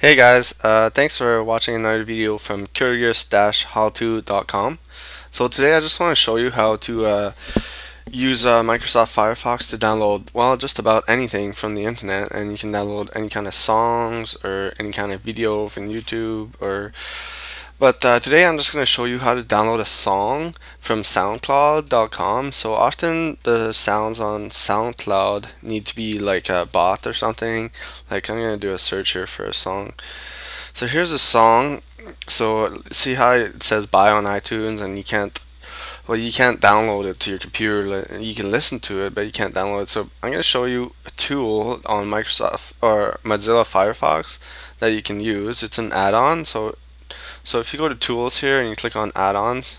Hey guys, uh, thanks for watching another video from curious-howto.com. So today I just want to show you how to uh, use uh, Microsoft Firefox to download, well, just about anything from the internet and you can download any kind of songs or any kind of video from YouTube or but uh, today I'm just going to show you how to download a song from SoundCloud.com. So often the sounds on SoundCloud need to be like a bot or something. Like I'm going to do a search here for a song. So here's a song. So see how it says buy on iTunes and you can't well you can't download it to your computer you can listen to it but you can't download it so I'm going to show you a tool on Microsoft or Mozilla Firefox that you can use it's an add-on so so if you go to tools here and you click on add-ons,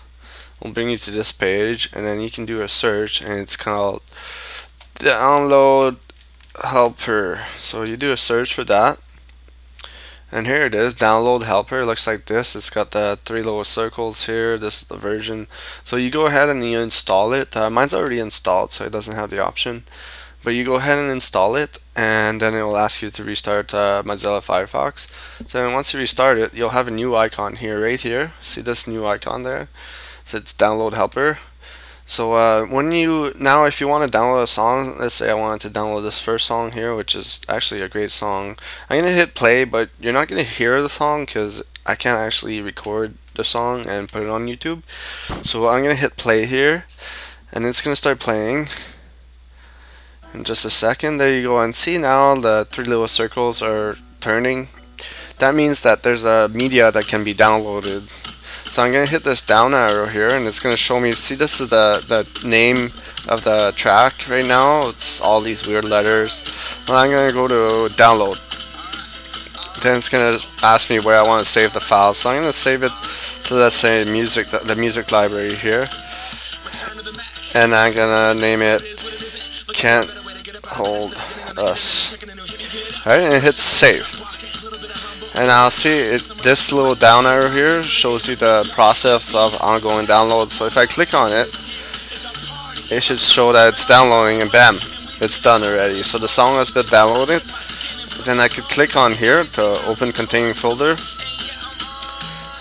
it'll bring you to this page and then you can do a search and it's called download helper. So you do a search for that. And here it is, download helper. It looks like this. It's got the three little circles here. This is the version. So you go ahead and you install it. Uh, mine's already installed, so it doesn't have the option but you go ahead and install it and then it will ask you to restart uh, Mozilla Firefox. So then once you restart it you'll have a new icon here right here. See this new icon there? So it's download helper. So uh, when you now if you want to download a song let's say I wanted to download this first song here which is actually a great song. I'm gonna hit play but you're not gonna hear the song because I can't actually record the song and put it on YouTube. So I'm gonna hit play here and it's gonna start playing in just a second. There you go and see now the three little circles are turning. That means that there's a media that can be downloaded. So I'm going to hit this down arrow here and it's going to show me, see this is the, the name of the track right now. It's all these weird letters. And I'm going to go to download. Then it's going to ask me where I want to save the file. So I'm going to save it to let's say music, the, the music library here. And I'm going to name it Can't hold us. Alright, and hit save. And now see, it, this little down arrow here shows you the process of ongoing download. So if I click on it, it should show that it's downloading and bam, it's done already. So the song has been downloaded. Then I could click on here to open containing folder.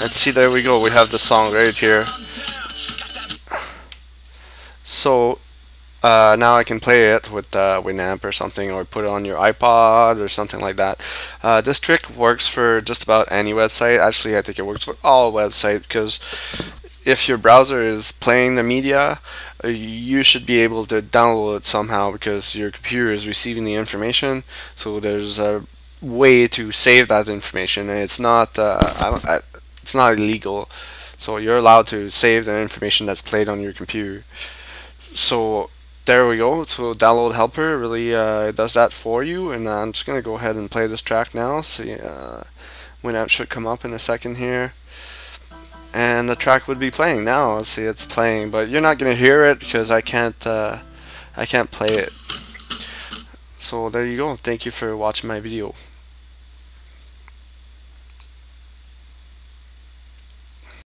And see, there we go, we have the song right here. So uh, now I can play it with uh, Winamp or something or put it on your iPod or something like that. Uh, this trick works for just about any website. Actually, I think it works for all websites because if your browser is playing the media, uh, you should be able to download it somehow because your computer is receiving the information. So there's a way to save that information, and it's not uh, I it's not illegal. So you're allowed to save the information that's played on your computer. So there we go. So download helper really uh, does that for you. And uh, I'm just gonna go ahead and play this track now. See uh, Winamp should come up in a second here. And the track would be playing now. See, it's playing, but you're not gonna hear it because I can't. Uh, I can't play it. So there you go. Thank you for watching my video.